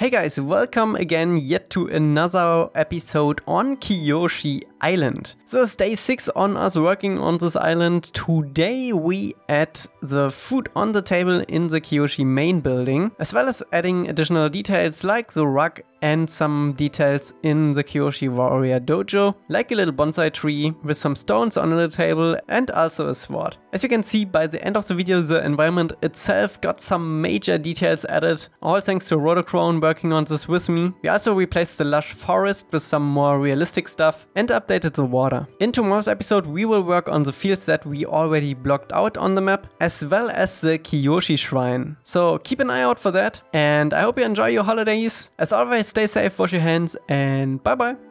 Hey guys, welcome again yet to another episode on Kyoshi Island. This is day 6 on us working on this island. Today we add the food on the table in the Kyoshi main building, as well as adding additional details like the rug and some details in the Kyoshi Warrior Dojo, like a little bonsai tree with some stones on the table and also a sword. As you can see by the end of the video, the environment itself got some major details added, all thanks to Rhodochrone working on this with me. We also replaced the lush forest with some more realistic stuff and updated the water. In tomorrow's episode we will work on the fields that we already blocked out on the map, as well as the Kyoshi Shrine. So keep an eye out for that, and I hope you enjoy your holidays. As always, stay safe, wash your hands, and bye bye.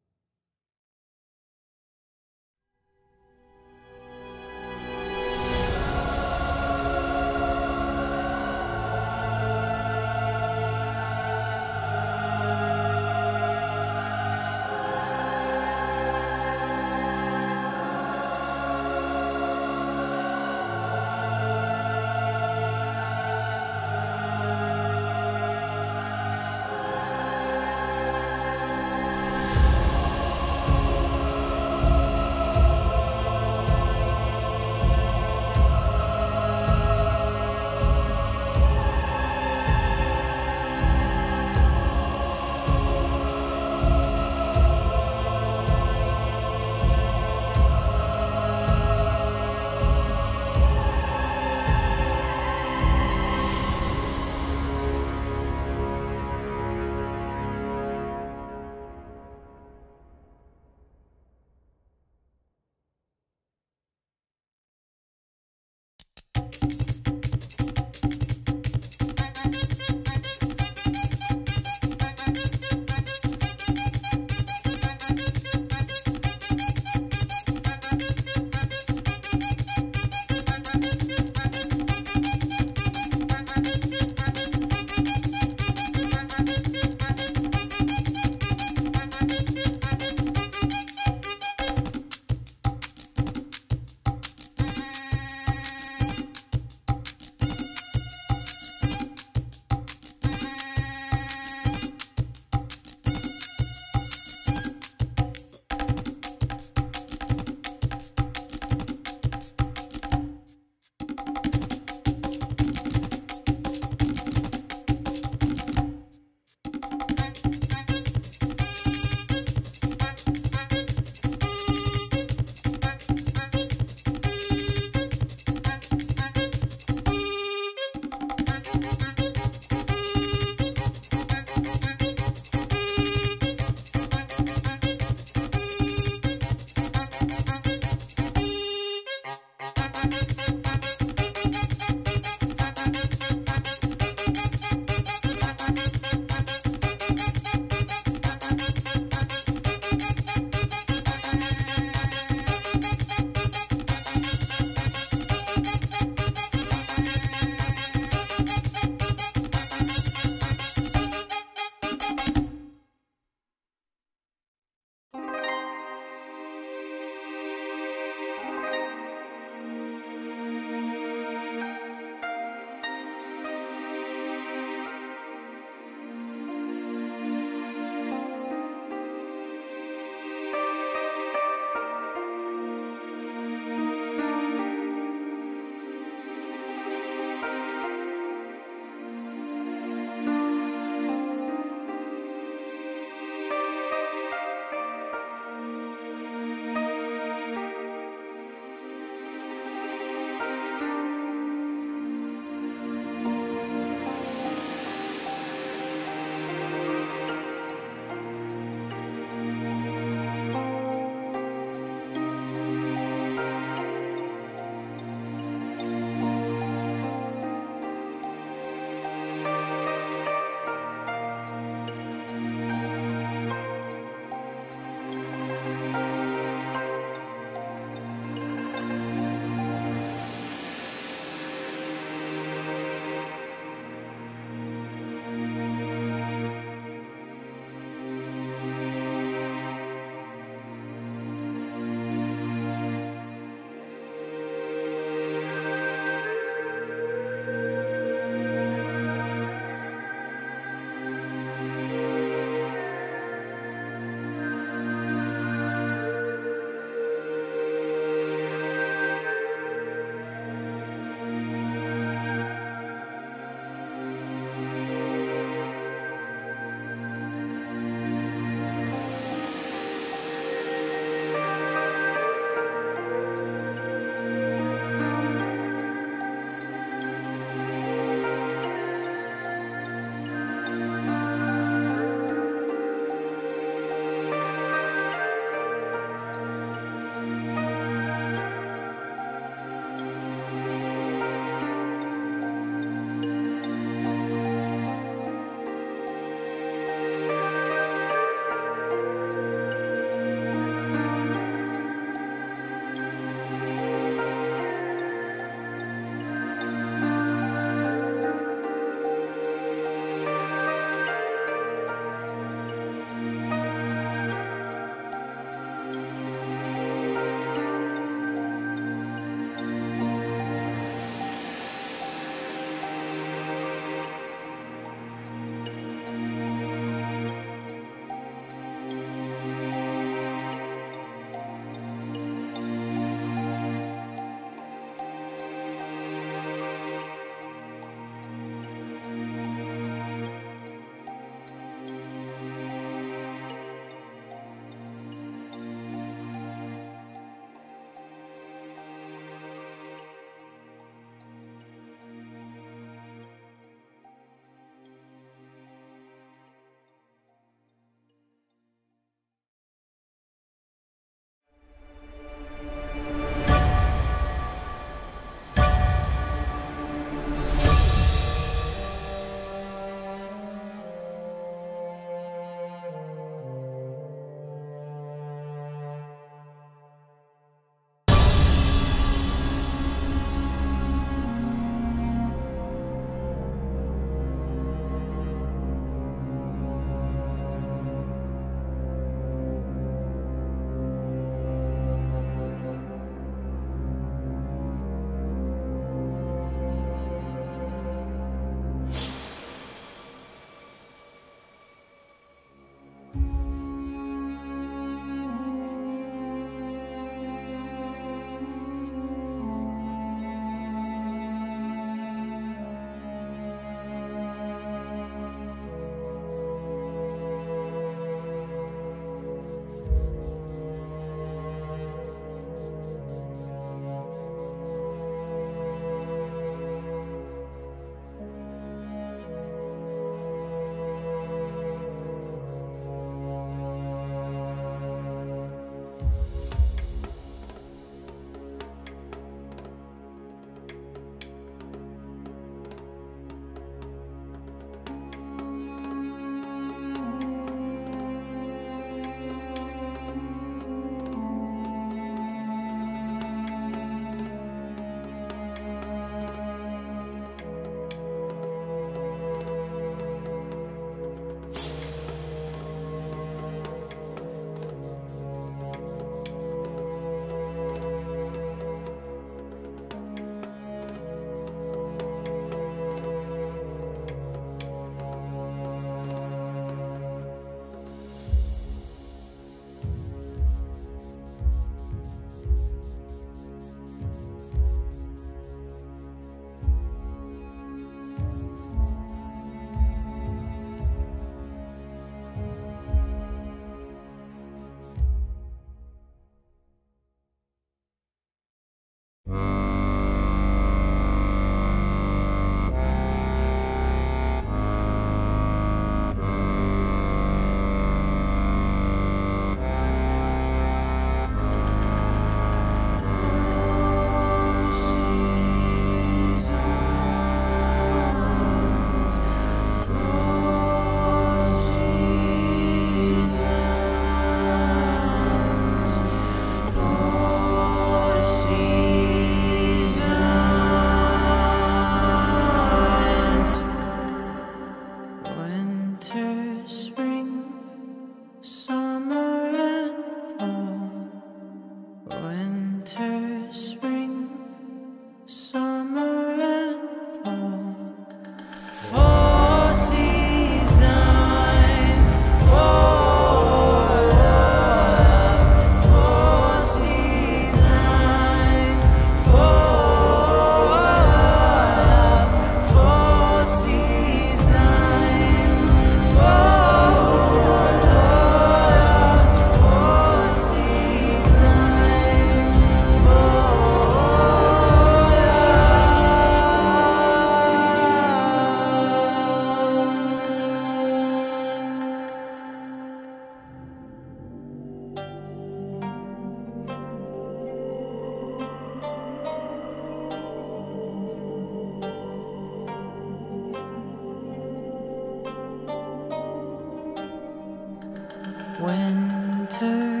winter.